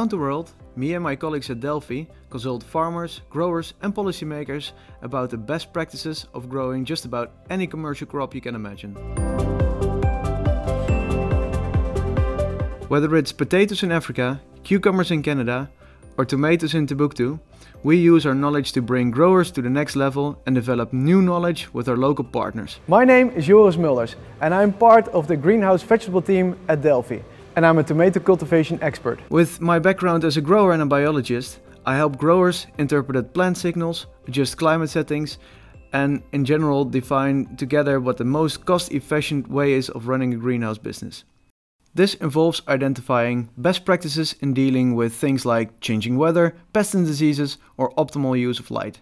Around the world, me and my colleagues at Delphy consult farmers, growers and policymakers about the best practices of growing just about any commercial crop you can imagine. Whether it's potatoes in Africa, cucumbers in Canada or tomatoes in Timbuktu, we use our knowledge to bring growers to the next level and develop new knowledge with our local partners. My name is Joris Mulders and I'm part of the greenhouse vegetable team at Delphy and I'm a tomato cultivation expert. With my background as a grower and a biologist, I help growers interpret plant signals, adjust climate settings and in general define together what the most cost-efficient way is of running a greenhouse business. This involves identifying best practices in dealing with things like changing weather, pests and diseases, or optimal use of light.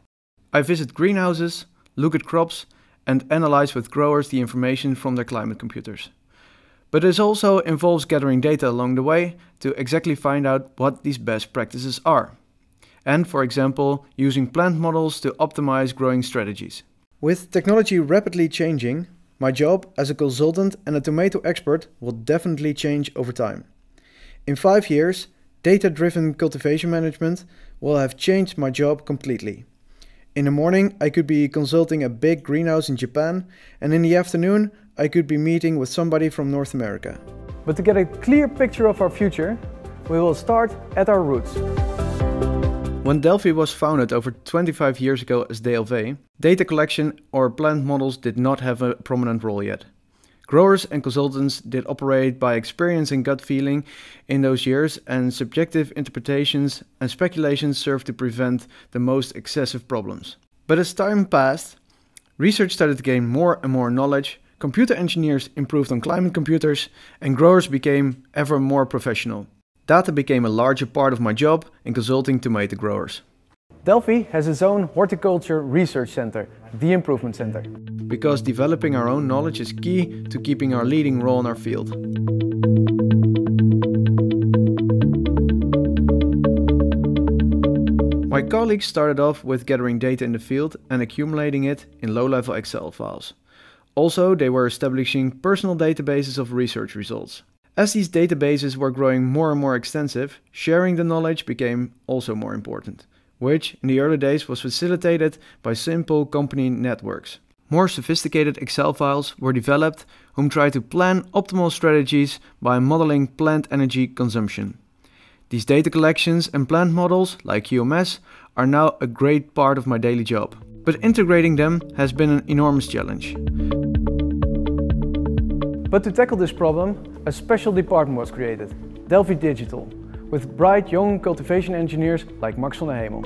I visit greenhouses, look at crops, and analyze with growers the information from their climate computers. But this also involves gathering data along the way to exactly find out what these best practices are. And for example, using plant models to optimize growing strategies. With technology rapidly changing, my job as a consultant and a tomato expert will definitely change over time. In five years, data-driven cultivation management will have changed my job completely. In the morning, I could be consulting a big greenhouse in Japan, and in the afternoon, I could be meeting with somebody from North America. But to get a clear picture of our future, we will start at our roots. When Delphy was founded over 25 years ago as DLV, data collection or plant models did not have a prominent role yet. Growers and consultants did operate by experience and gut feeling in those years, and subjective interpretations and speculations served to prevent the most excessive problems. But as time passed, research started to gain more and more knowledge, computer engineers improved on climate computers, and growers became ever more professional. Data became a larger part of my job in consulting to tomato growers. Delphy has its own horticulture research center, the Improvement Center. Because developing our own knowledge is key to keeping our leading role in our field. My colleagues started off with gathering data in the field and accumulating it in low-level Excel files. Also, they were establishing personal databases of research results. As these databases were growing more and more extensive, sharing the knowledge became also more important, which in the early days was facilitated by simple company networks. More sophisticated Excel files were developed whom tried to plan optimal strategies by modeling plant energy consumption. These data collections and plant models, like QMS, are now a great part of my daily job. But integrating them has been an enormous challenge. But to tackle this problem, a special department was created, Delphy Digital, with bright young cultivation engineers like Max van den Hemel.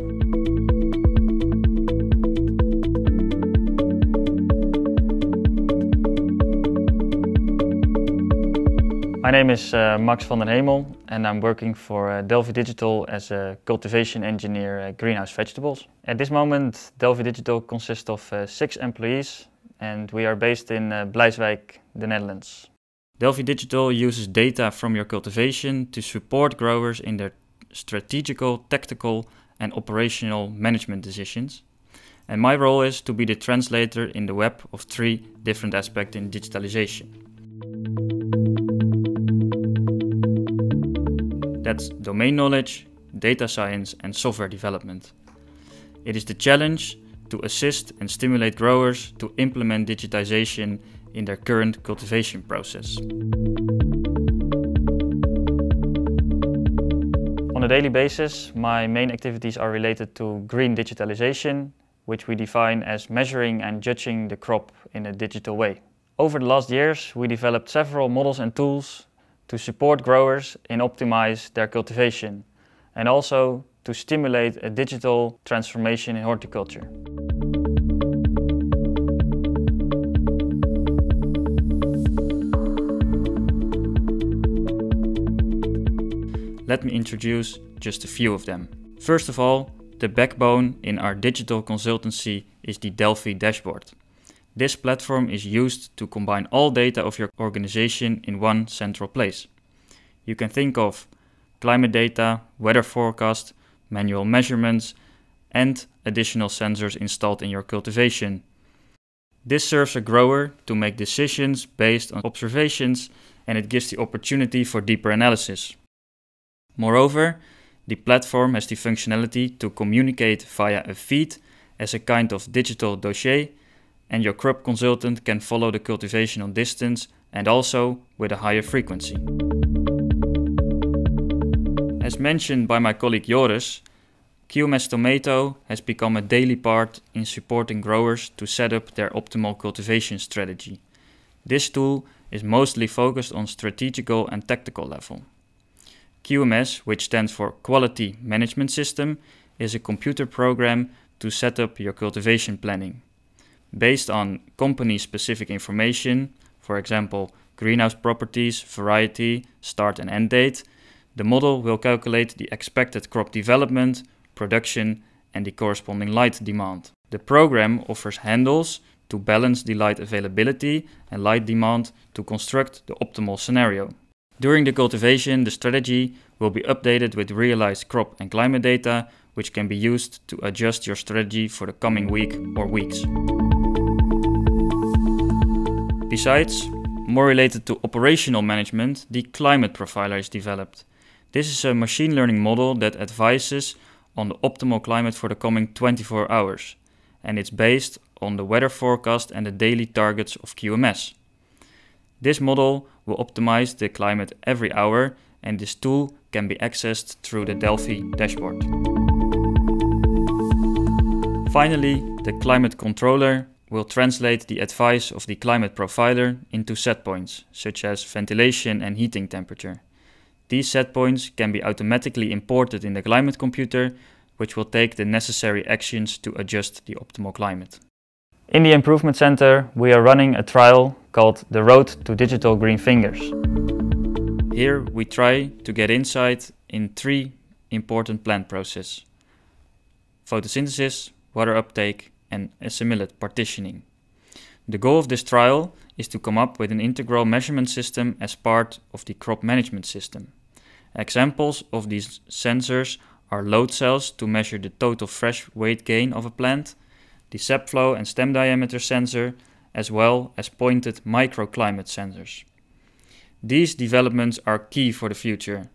My name is uh, Max van den Hemel and I'm working for uh, Delphy Digital as a cultivation engineer at Greenhouse Vegetables. At this moment Delphy Digital consists of uh, six employees and we are based in uh, Bleiswijk, the Netherlands. Delphy Digital uses data from your cultivation to support growers in their strategical, tactical and operational management decisions. And my role is to be the translator in the web of three different aspects in digitalization. That's domain knowledge, data science and software development. It is the challenge to assist and stimulate growers to implement digitization in their current cultivation process. On a daily basis, my main activities are related to green digitalization, which we define as measuring and judging the crop in a digital way. Over the last years, we developed several models and tools to support growers in optimize their cultivation and also to stimulate a digital transformation in horticulture. Let me introduce just a few of them. First of all, the backbone in our digital consultancy is the Delphy dashboard. This platform is used to combine all data of your organization in one central place. You can think of climate data, weather forecast, manual measurements, and additional sensors installed in your cultivation. This serves a grower to make decisions based on observations and it gives the opportunity for deeper analysis. Moreover, the platform has the functionality to communicate via a feed as a kind of digital dossier, and your crop consultant can follow the cultivation on distance and also with a higher frequency. As mentioned by my colleague Joris, QMS Tomato has become a daily part in supporting growers to set up their optimal cultivation strategy. This tool is mostly focused on strategical and tactical level. QMS, which stands for Quality Management System, is a computer program to set up your cultivation planning. Based on company specific information, for example, greenhouse properties, variety, start and end date, the model will calculate the expected crop development, production and the corresponding light demand. The program offers handles to balance the light availability and light demand to construct the optimal scenario. During the cultivation, the strategy will be updated with realized crop and climate data, which can be used to adjust your strategy for the coming week or weeks. Besides, more related to operational management, the climate profiler is developed. This is a machine learning model that advises on the optimal climate for the coming 24 hours, and it's based on the weather forecast and the daily targets of QMS. This model will optimize the climate every hour, and this tool can be accessed through the Delphy dashboard. Finally, the climate controller will translate the advice of the climate profiler into set points, such as ventilation and heating temperature. These set points can be automatically imported in the climate computer, which will take the necessary actions to adjust the optimal climate. In the Improvement Center, we are running a trial called The Road to Digital Green Fingers. Here we try to get insight in three important plant processes photosynthesis, water uptake, and assimilate partitioning. The goal of this trial is to come up with an integral measurement system as part of the crop management system. Examples of these sensors are load cells to measure the total fresh weight gain of a plant, the sap flow and stem diameter sensor, as well as pointed microclimate sensors. These developments are key for the future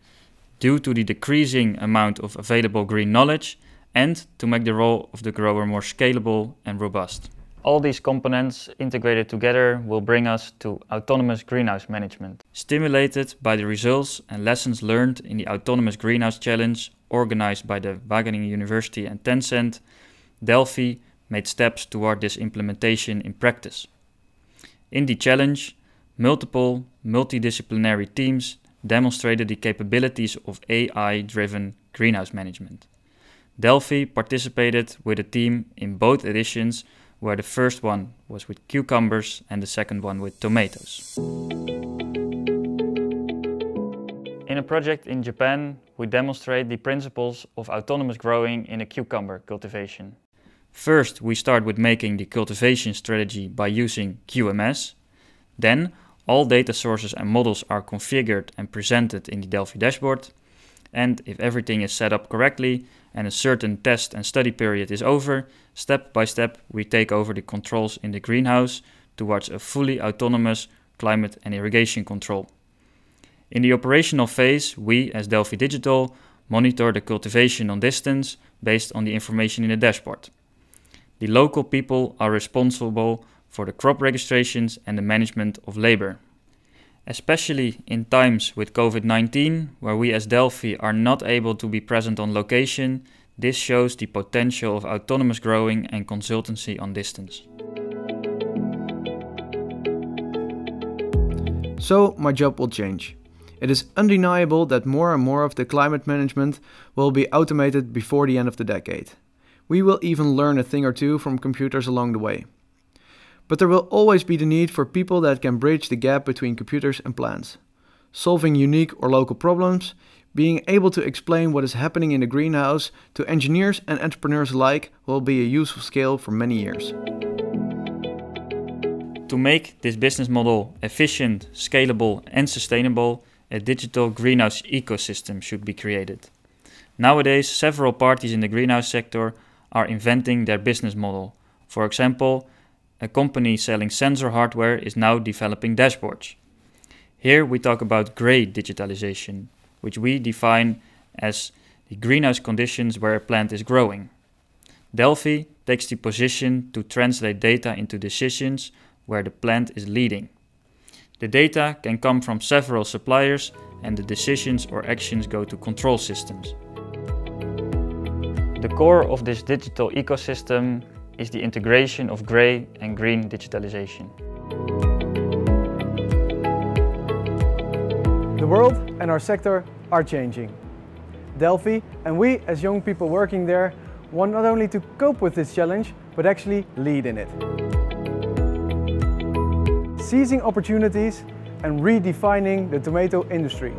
due to the decreasing amount of available green knowledge and to make the role of the grower more scalable and robust. All these components integrated together will bring us to autonomous greenhouse management. Stimulated by the results and lessons learned in the Autonomous Greenhouse Challenge organized by the Wageningen University and Tencent, Delphy made steps toward this implementation in practice. In the challenge, multiple multidisciplinary teams demonstrated the capabilities of AI driven greenhouse management. Delphy participated with a team in both editions where the first one was with cucumbers and the second one with tomatoes. In a project in Japan, we demonstrate the principles of autonomous growing in a cucumber cultivation. First, we start with making the cultivation strategy by using QMS. Then, all data sources and models are configured and presented in the Delphy dashboard. And if everything is set up correctly, and a certain test and study period is over, step by step we take over the controls in the greenhouse towards a fully autonomous climate and irrigation control. In the operational phase, we as Delphy Digital monitor the cultivation on distance based on the information in the dashboard. The local people are responsible for the crop registrations and the management of labor. Especially in times with COVID 19, where we as Delphy are not able to be present on location, this shows the potential of autonomous growing and consultancy on distance. So, my job will change. It is undeniable that more and more of the climate management will be automated before the end of the decade. We will even learn a thing or two from computers along the way. But there will always be the need for people that can bridge the gap between computers and plants. Solving unique or local problems, being able to explain what is happening in the greenhouse to engineers and entrepreneurs alike will be a useful skill for many years. To make this business model efficient, scalable, and sustainable, a digital greenhouse ecosystem should be created. Nowadays, several parties in the greenhouse sector are inventing their business model. For example, a company selling sensor hardware is now developing dashboards. Here we talk about grey digitalization, which we define as the greenhouse conditions where a plant is growing. Delphy takes the position to translate data into decisions where the plant is leading. The data can come from several suppliers and the decisions or actions go to control systems. The core of this digital ecosystem is the integration of grey and green digitalization. The world and our sector are changing. Delphy and we as young people working there want not only to cope with this challenge, but actually lead in it. Seizing opportunities and redefining the tomato industry.